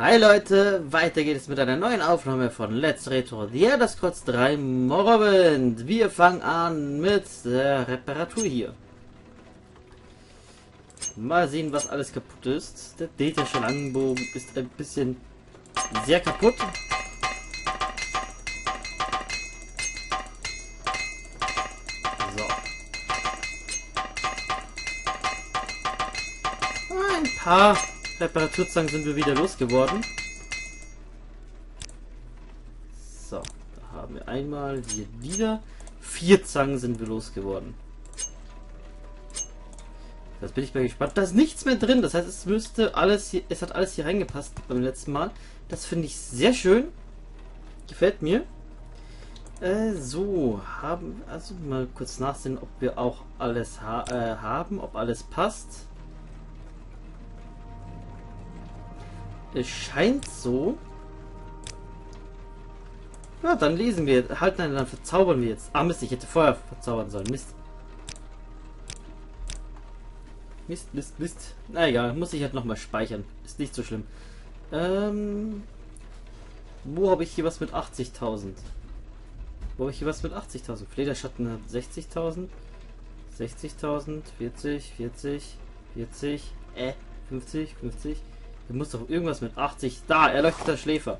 Hi Leute, weiter geht es mit einer neuen Aufnahme von Let's Retro The Elder Scrolls 3 Morrowind. Wir fangen an mit der Reparatur hier. Mal sehen, was alles kaputt ist. Der dätische Langbogen ist ein bisschen sehr kaputt. So. Ein paar Reparaturzangen sind wir wieder losgeworden. So, da haben wir einmal hier wieder. Vier Zangen sind wir losgeworden. Das bin ich mal gespannt. Da ist nichts mehr drin. Das heißt, es müsste alles hier, es hat alles hier reingepasst beim letzten Mal. Das finde ich sehr schön. Gefällt mir. Äh, so, haben, also mal kurz nachsehen, ob wir auch alles ha äh, haben, ob alles passt. Es scheint so. Ja, dann lesen wir. Halt, nein, dann verzaubern wir jetzt. Ah, Mist, ich hätte vorher verzaubern sollen. Mist. Mist, Mist, Mist. Na egal, muss ich halt nochmal speichern. Ist nicht so schlimm. Ähm. Wo habe ich hier was mit 80.000? Wo habe ich hier was mit 80.000? Flederschatten hat 60.000. 60.000, 40, 40, 40, äh, 50, 50. Hier muss doch irgendwas mit 80. Da, erleuchteter Schläfer.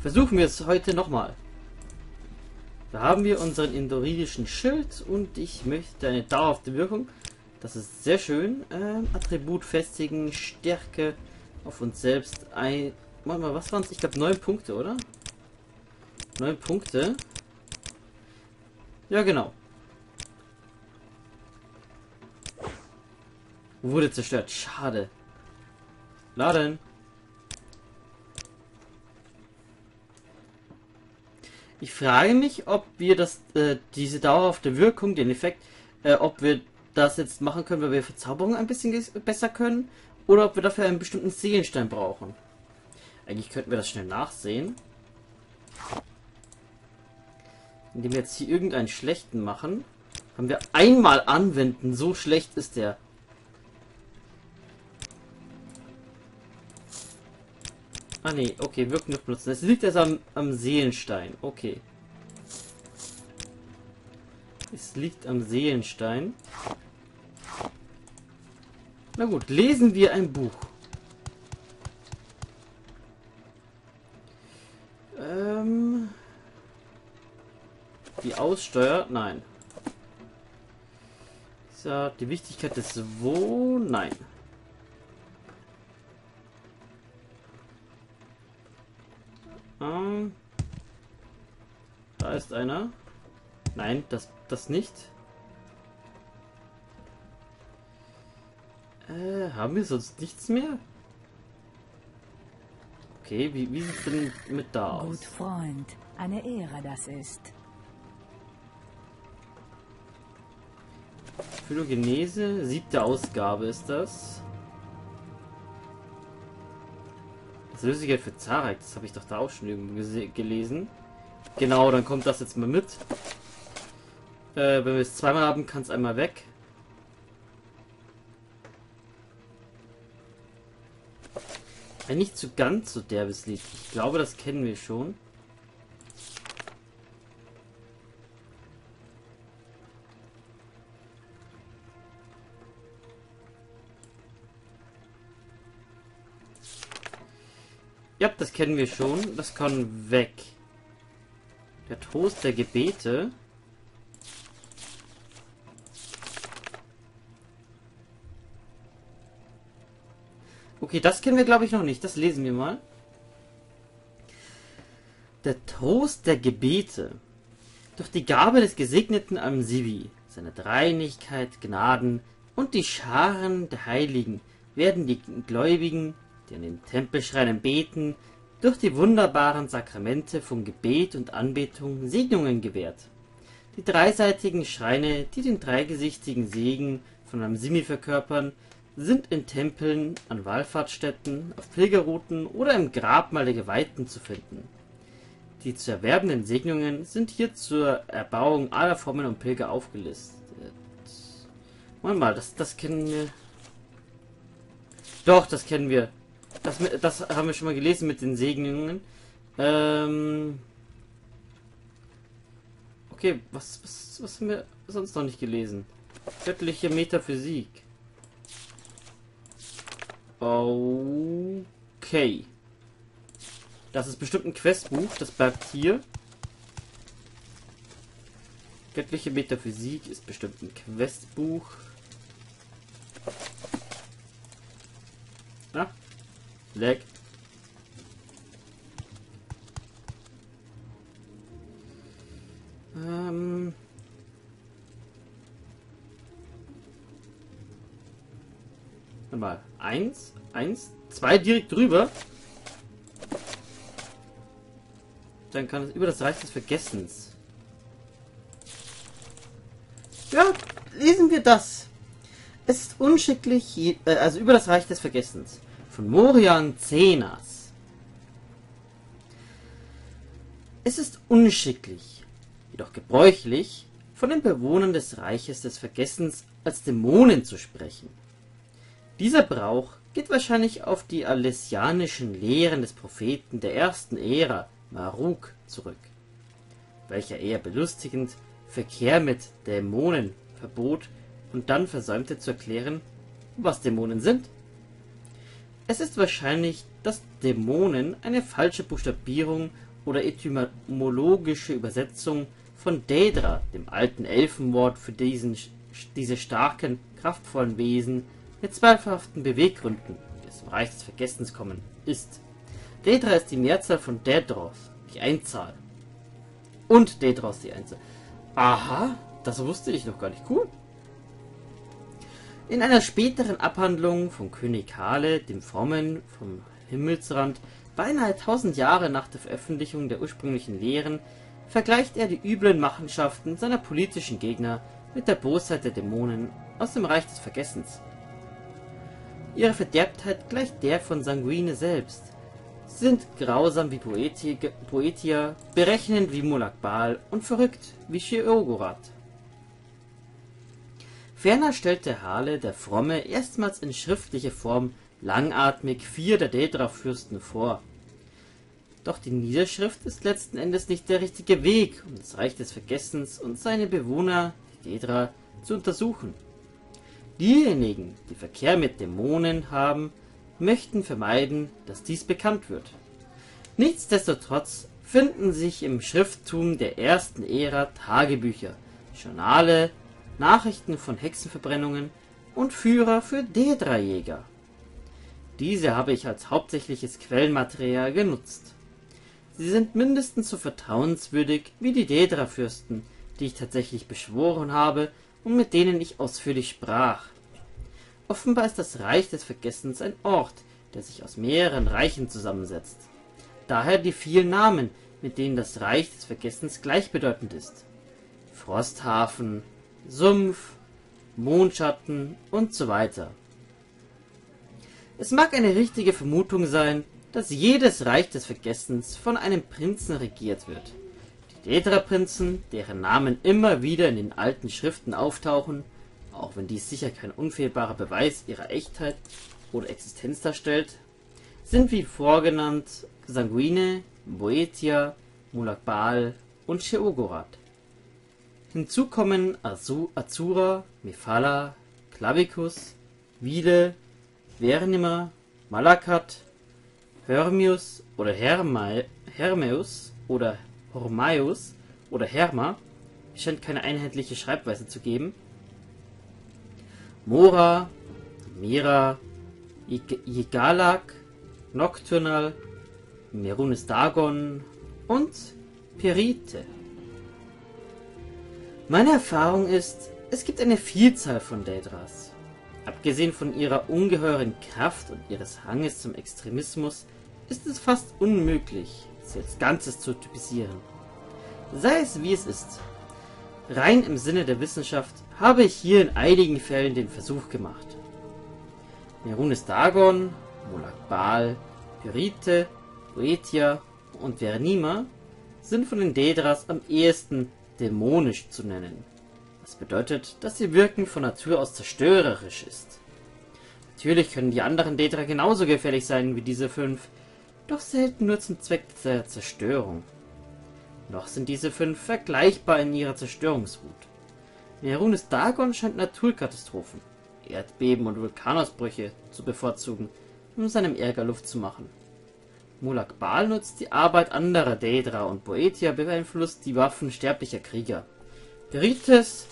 Versuchen wir es heute nochmal. Da haben wir unseren indoridischen Schild und ich möchte eine dauerhafte Wirkung. Das ist sehr schön. Ähm, Attribut festigen, Stärke auf uns selbst. Ein, warte mal, was waren es? Ich glaube neun Punkte, oder? Neun Punkte. Ja, genau. Wurde zerstört. Schade. Laden. Ich frage mich, ob wir das, äh, diese dauerhafte Wirkung, den Effekt, äh, ob wir das jetzt machen können, weil wir Verzauberung ein bisschen besser können, oder ob wir dafür einen bestimmten Seelenstein brauchen. Eigentlich könnten wir das schnell nachsehen. Indem wir jetzt hier irgendeinen schlechten machen. Haben wir einmal anwenden, so schlecht ist der. Ah nee, okay, Wirken noch benutzen. Es liegt erst am, am Seelenstein. Okay. Es liegt am Seelenstein. Na gut, lesen wir ein Buch. Ähm. Die Aussteuer? Nein. So, die Wichtigkeit des Wo? Nein. Ähm, da ist einer. Nein, das, das nicht. Äh, haben wir sonst nichts mehr? Okay, wie, wie sieht es denn mit da aus? Gut, Freund. Eine Ehre das ist. Phylogenese, siebte Ausgabe ist das. Lösegeld für Zarek, das habe ich doch da auch schon irgendwo gelesen. Genau, dann kommt das jetzt mal mit. Äh, wenn wir es zweimal haben, kann es einmal weg. Ein nicht so ganz so derbes Lied. Ich glaube, das kennen wir schon. Ja, das kennen wir schon. Das kann weg. Der Toast der Gebete. Okay, das kennen wir, glaube ich, noch nicht. Das lesen wir mal. Der Trost der Gebete. Durch die Gabe des gesegneten Amsibi, seine Dreinigkeit, Gnaden und die Scharen der Heiligen werden die Gläubigen die an den Tempelschreinen beten, durch die wunderbaren Sakramente von Gebet und Anbetung Segnungen gewährt. Die dreiseitigen Schreine, die den dreigesichtigen Segen von Amsimi verkörpern, sind in Tempeln, an Wallfahrtsstätten, auf Pilgerrouten oder im Grabmal der Geweihten zu finden. Die zu erwerbenden Segnungen sind hier zur Erbauung aller Formen und Pilger aufgelistet. Moment mal, das, das kennen wir Doch, das kennen wir. Das, das haben wir schon mal gelesen mit den Segnungen. Ähm okay, was, was, was haben wir sonst noch nicht gelesen? Göttliche Metaphysik. Okay. Das ist bestimmt ein Questbuch, das bleibt hier. Göttliche Metaphysik ist bestimmt ein Questbuch. Na? Leck. Ähm. Mal. Eins, eins, zwei direkt drüber. Dann kann es über das Reich des Vergessens. Ja, lesen wir das. Es ist unschicklich, äh, also über das Reich des Vergessens. Von Morian Zenas. Es ist unschicklich, jedoch gebräuchlich, von den Bewohnern des Reiches des Vergessens als Dämonen zu sprechen. Dieser Brauch geht wahrscheinlich auf die alessianischen Lehren des Propheten der ersten Ära, Maruk, zurück, welcher eher belustigend Verkehr mit Dämonen verbot und dann versäumte zu erklären, was Dämonen sind. Es ist wahrscheinlich, dass Dämonen eine falsche Buchstabierung oder etymologische Übersetzung von Daedra, dem alten Elfenwort für diesen, diese starken, kraftvollen Wesen mit zweifelhaften Beweggründen, die dem Reich des Vergessens kommen, ist. Daedra ist die Mehrzahl von Daedros, die Einzahl. Und Daedros die Einzahl. Aha, das wusste ich noch gar nicht. Cool. In einer späteren Abhandlung von König Hale, dem Frommen vom Himmelsrand, beinahe tausend Jahre nach der Veröffentlichung der ursprünglichen Lehren, vergleicht er die üblen Machenschaften seiner politischen Gegner mit der Bosheit der Dämonen aus dem Reich des Vergessens. Ihre Verderbtheit gleicht der von Sanguine selbst, sind grausam wie Poetia, berechnend wie Molakbal und verrückt wie Sheogorath. Ferner stellte Hale der Fromme erstmals in schriftlicher Form langatmig vier der Daedra-Fürsten vor. Doch die Niederschrift ist letzten Endes nicht der richtige Weg, um das Reich des Vergessens und seine Bewohner, die Daedra, zu untersuchen. Diejenigen, die Verkehr mit Dämonen haben, möchten vermeiden, dass dies bekannt wird. Nichtsdestotrotz finden sich im Schrifttum der ersten Ära Tagebücher, Journale, Nachrichten von Hexenverbrennungen und Führer für Dedra-Jäger. Diese habe ich als hauptsächliches Quellenmaterial genutzt. Sie sind mindestens so vertrauenswürdig wie die Dedra-Fürsten, die ich tatsächlich beschworen habe und mit denen ich ausführlich sprach. Offenbar ist das Reich des Vergessens ein Ort, der sich aus mehreren Reichen zusammensetzt. Daher die vielen Namen, mit denen das Reich des Vergessens gleichbedeutend ist. Frosthafen, Sumpf, Mondschatten und so weiter. Es mag eine richtige Vermutung sein, dass jedes Reich des Vergessens von einem Prinzen regiert wird. Die Dedra-Prinzen, deren Namen immer wieder in den alten Schriften auftauchen, auch wenn dies sicher kein unfehlbarer Beweis ihrer Echtheit oder Existenz darstellt, sind wie vorgenannt Sanguine, Boetia, Mulakbal und Sheogorath. Hinzu kommen Azura, Mephala, Clavicus, Vide, Vernimer, Malakat, Hermius oder Herme, Hermeus oder Hormaius oder Herma, scheint keine einheitliche Schreibweise zu geben, Mora, Mira, Yigalak, Nocturnal, Merunes Dagon und Perite. Meine Erfahrung ist, es gibt eine Vielzahl von Daedras. Abgesehen von ihrer ungeheuren Kraft und ihres Hanges zum Extremismus ist es fast unmöglich, sie als Ganzes zu typisieren. Sei es wie es ist. Rein im Sinne der Wissenschaft habe ich hier in einigen Fällen den Versuch gemacht. Merunes Dagon, Molak Pyrite, Boetia und Vernima sind von den Daedras am ehesten dämonisch zu nennen. Das bedeutet, dass ihr Wirken von Natur aus zerstörerisch ist. Natürlich können die anderen Daedra genauso gefährlich sein wie diese fünf, doch selten nur zum Zweck der Zerstörung. Noch sind diese fünf vergleichbar in ihrer Zerstörungswut. Nerunes Dagon scheint Naturkatastrophen, Erdbeben und Vulkanausbrüche zu bevorzugen, um seinem Ärger Luft zu machen. Mulak Bal nutzt die Arbeit anderer Daedra und Boetia beeinflusst die Waffen sterblicher Krieger. Berites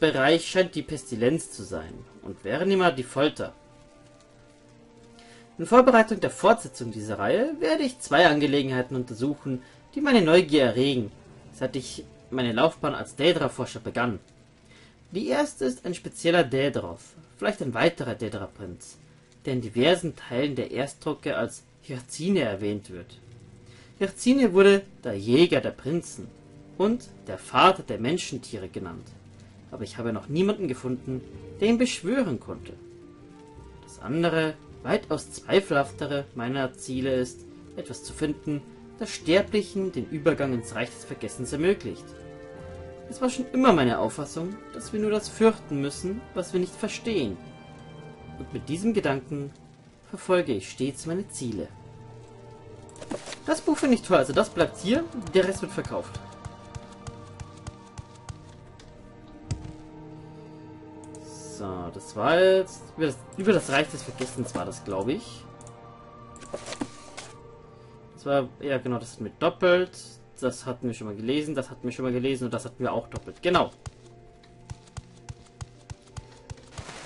Bereich scheint die Pestilenz zu sein und Vernima die Folter. In Vorbereitung der Fortsetzung dieser Reihe werde ich zwei Angelegenheiten untersuchen, die meine Neugier erregen, seit ich meine Laufbahn als Daedra-Forscher begann. Die erste ist ein spezieller Daedroth, vielleicht ein weiterer Daedra-Prinz, der in diversen Teilen der Erstdrucke als Hyazine erwähnt wird. Hyazine wurde der Jäger der Prinzen und der Vater der Menschentiere genannt aber ich habe noch niemanden gefunden, der ihn beschwören konnte. Das andere, weitaus zweifelhaftere meiner Ziele ist, etwas zu finden, das Sterblichen den Übergang ins Reich des Vergessens ermöglicht. Es war schon immer meine Auffassung, dass wir nur das fürchten müssen, was wir nicht verstehen. Und mit diesem Gedanken verfolge ich stets meine Ziele. Das Buch finde ich toll, also das bleibt hier, der Rest wird verkauft. So, das war jetzt... Über das, über das Reich des Vergessens war das, glaube ich. Das war... Ja, genau, das mit doppelt. Das hatten wir schon mal gelesen, das hatten wir schon mal gelesen und das hatten wir auch doppelt. Genau.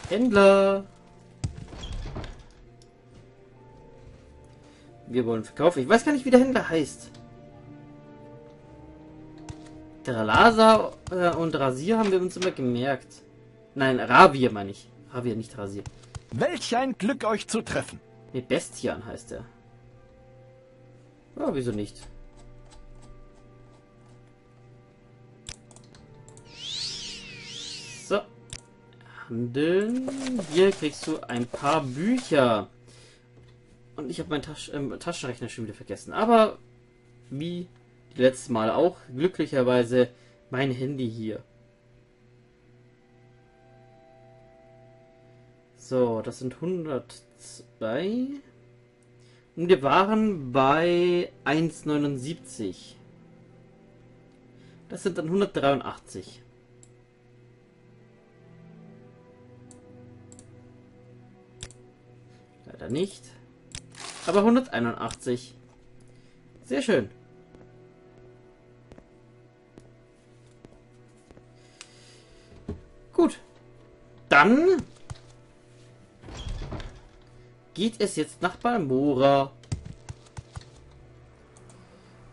Händler. Wir wollen verkaufen. Ich weiß gar nicht, wie der Händler heißt. Der Lasa äh, und Rasier haben wir uns immer gemerkt. Nein, Ravier meine ich. Ravier, nicht Rasier. Welch ein Glück, euch zu treffen. Ne, Bestian heißt er. Ja, wieso nicht? So. Handeln. Hier kriegst du ein paar Bücher. Und ich habe meinen Tasch äh, Taschenrechner schon wieder vergessen. Aber wie letztes Mal auch, glücklicherweise mein Handy hier. So, das sind 102. Und wir waren bei 1,79. Das sind dann 183. Leider nicht. Aber 181. Sehr schön. Gut. Dann geht es jetzt nach Balmora.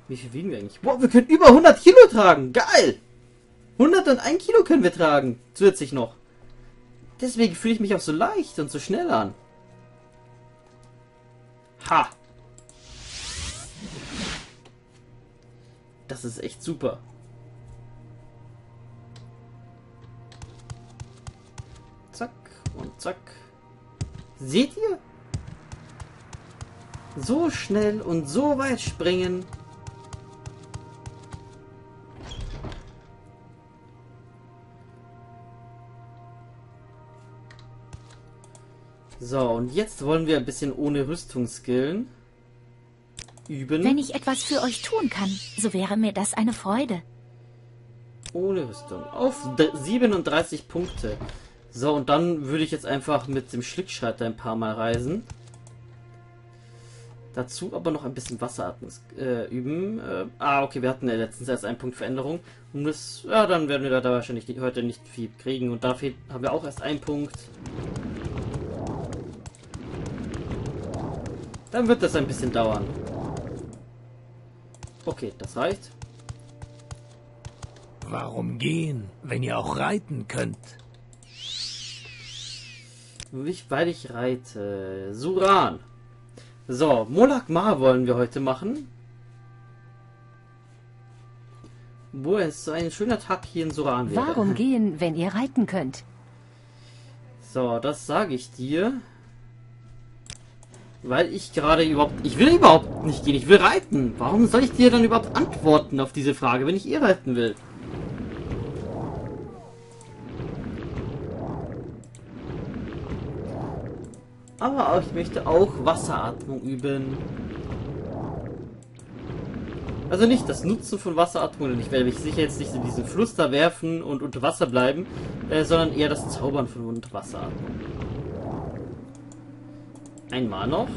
Wie viel wiegen wir eigentlich? Boah, wir können über 100 Kilo tragen. Geil! 101 Kilo können wir tragen. Zusätzlich noch. Deswegen fühle ich mich auch so leicht und so schnell an. Ha! Das ist echt super. Zack und zack. Seht ihr? so schnell und so weit springen. So, und jetzt wollen wir ein bisschen ohne Rüstung skillen. Üben. Wenn ich etwas für euch tun kann, so wäre mir das eine Freude. Ohne Rüstung. Auf 37 Punkte. So, und dann würde ich jetzt einfach mit dem Schlickschreiter ein paar Mal reisen. Dazu aber noch ein bisschen Wasseratmen äh, üben. Äh, ah, okay, wir hatten ja letztens erst einen Punkt Veränderung. Und das, ja, dann werden wir da wahrscheinlich heute nicht viel kriegen. Und dafür haben wir auch erst einen Punkt. Dann wird das ein bisschen dauern. Okay, das reicht. Warum gehen, wenn ihr auch reiten könnt? weil ich reite. Suran. So, Molak wollen wir heute machen. Wo es so ein schöner Tag hier in Suran wäre. Warum gehen, wenn ihr reiten könnt? So, das sage ich dir. Weil ich gerade überhaupt... Ich will überhaupt nicht gehen, ich will reiten. Warum soll ich dir dann überhaupt antworten auf diese Frage, wenn ich eh reiten will? Aber auch, ich möchte auch Wasseratmung üben. Also nicht das Nutzen von Wasseratmung, denn ich werde mich sicher jetzt nicht in diesen Fluss da werfen und unter Wasser bleiben, äh, sondern eher das Zaubern von Unterwasseratmung. Einmal noch.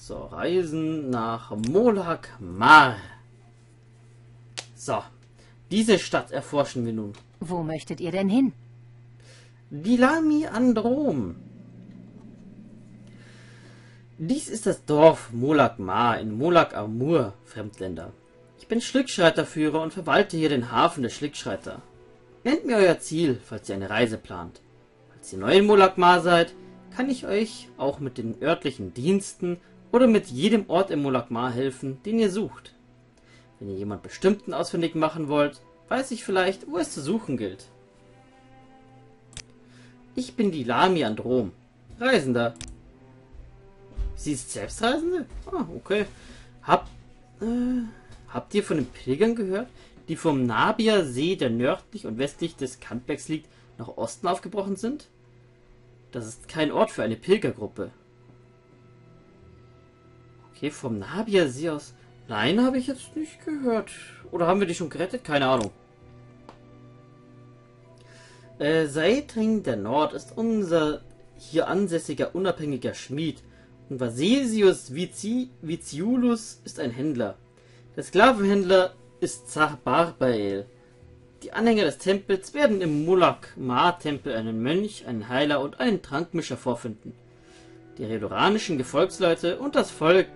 So, Reisen nach Molak Mar. So, diese Stadt erforschen wir nun. Wo möchtet ihr denn hin? Dilami Androm. Dies ist das Dorf Molak Mar in Molak Amur, Fremdländer. Ich bin Schlickschreiterführer und verwalte hier den Hafen der Schlickschreiter. Nennt mir euer Ziel, falls ihr eine Reise plant. Falls ihr neu in Molak Mar seid, kann ich euch auch mit den örtlichen Diensten oder mit jedem Ort im Molak Mar helfen, den ihr sucht. Wenn ihr jemand bestimmten ausfindig machen wollt, weiß ich vielleicht, wo es zu suchen gilt. Ich bin die Lami Androm, Reisender. Sie ist Selbstreisende? Ah, okay. Hab, äh, habt ihr von den Pilgern gehört, die vom Nabia See, der nördlich und westlich des Kantbergs liegt, nach Osten aufgebrochen sind? Das ist kein Ort für eine Pilgergruppe. Okay, vom Nabia See aus. Nein, habe ich jetzt nicht gehört. Oder haben wir die schon gerettet? Keine Ahnung. Äh, Saetring der Nord ist unser hier ansässiger unabhängiger Schmied und Vasesius Vici, Viciulus ist ein Händler. Der Sklavenhändler ist Zar Barbael. Die Anhänger des Tempels werden im Mulak-Ma-Tempel einen Mönch, einen Heiler und einen Trankmischer vorfinden. Die redoranischen Gefolgsleute und das Volk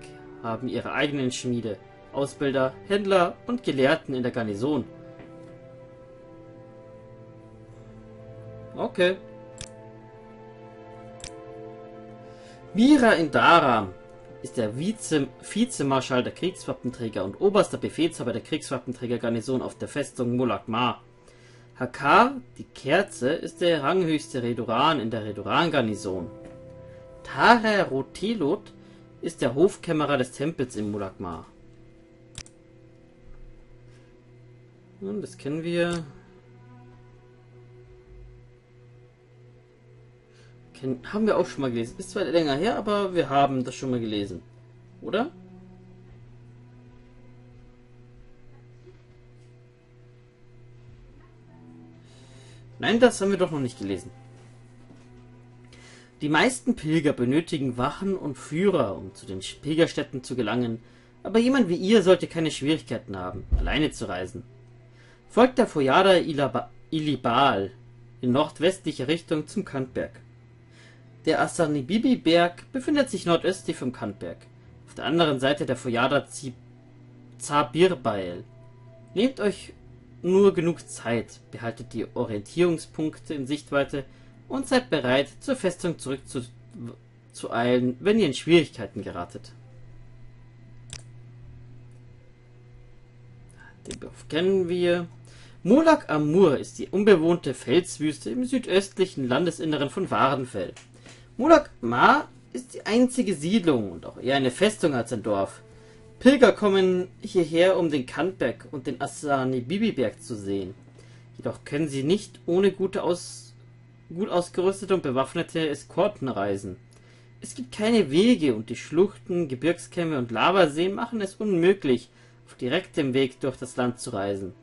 haben ihre eigenen Schmiede, Ausbilder, Händler und Gelehrten in der Garnison. Okay. Mira Indaram ist der Vize Vizemarschall der Kriegswappenträger und oberster Befehlshaber der Kriegswappenträgergarnison auf der Festung Mulak Ma. Hakar, die Kerze, ist der ranghöchste Redoran in der Redoran-Garnison. Tara Rotelot ist der Hofkämmerer des Tempels Ma. Nun, das kennen wir. Haben wir auch schon mal gelesen. Ist zwar länger her, aber wir haben das schon mal gelesen. Oder? Nein, das haben wir doch noch nicht gelesen. Die meisten Pilger benötigen Wachen und Führer, um zu den Pilgerstätten zu gelangen, aber jemand wie ihr sollte keine Schwierigkeiten haben, alleine zu reisen. Folgt der Fojada Ilibal in nordwestlicher Richtung zum Kantberg. Der Asanibibi-Berg befindet sich nordöstlich vom Kantberg, auf der anderen Seite der Fojada Zabirbael. Nehmt euch nur genug Zeit, behaltet die Orientierungspunkte in Sichtweite und seid bereit, zur Festung zurückzueilen, wenn ihr in Schwierigkeiten geratet. Den Begriff kennen wir. Molak Amur ist die unbewohnte Felswüste im südöstlichen Landesinneren von Warenfell. Mulak Ma ist die einzige Siedlung und auch eher eine Festung als ein Dorf. Pilger kommen hierher, um den Kantberg und den Asani-Bibi-Berg zu sehen. Jedoch können sie nicht ohne gute aus, gut ausgerüstete und bewaffnete Eskorten reisen. Es gibt keine Wege und die Schluchten, Gebirgskämme und Lavaseen machen es unmöglich, auf direktem Weg durch das Land zu reisen.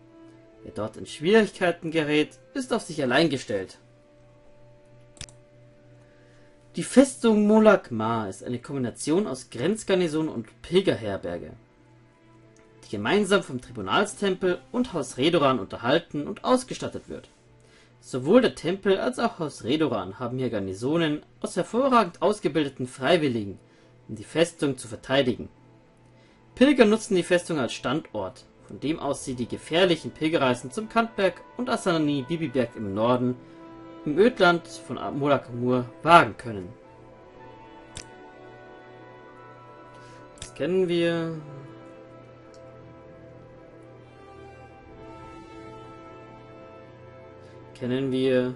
Wer dort in Schwierigkeiten gerät, ist auf sich allein gestellt. Die Festung Molak Ma ist eine Kombination aus Grenzgarnison und Pilgerherberge, die gemeinsam vom Tribunalstempel und Haus Redoran unterhalten und ausgestattet wird. Sowohl der Tempel als auch Haus Redoran haben hier Garnisonen aus hervorragend ausgebildeten Freiwilligen, um die Festung zu verteidigen. Pilger nutzen die Festung als Standort, von dem aus sie die gefährlichen Pilgerreisen zum Kantberg und Asanani Bibiberg im Norden im Ödland von Molakamur wagen können. Das kennen wir. Kennen wir.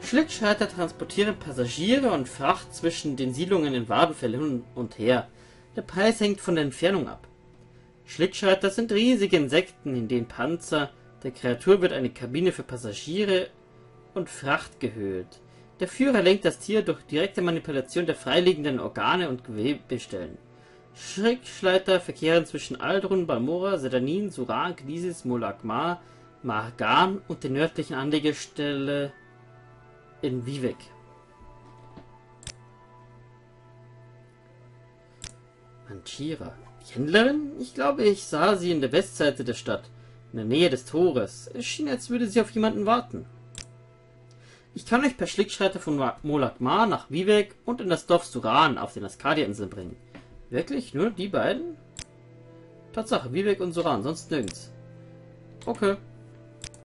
Schlittschalter transportieren Passagiere und Fracht zwischen den Siedlungen in Wadenfell hin und her. Der Preis hängt von der Entfernung ab. Schlittschalter sind riesige Insekten, in denen Panzer der Kreatur wird eine Kabine für Passagiere und Fracht gehüllt. Der Führer lenkt das Tier durch direkte Manipulation der freiliegenden Organe und Gewebestellen. Schrägschleiter verkehren zwischen Aldrun, Balmora, Sedanin, Suran, Gnisis, Molagmar, Margan und der nördlichen Anlegestelle in Vivek. Manchira. Die Händlerin? Ich glaube, ich sah sie in der Westseite der Stadt, in der Nähe des Tores. Es schien, als würde sie auf jemanden warten. Ich kann euch per Schlickschreiter von Molagmar nach Vivek und in das Dorf Suran auf den Askadia-Inseln bringen. Wirklich? Nur die beiden? Tatsache, Vivek und Suran, sonst nirgends. Okay.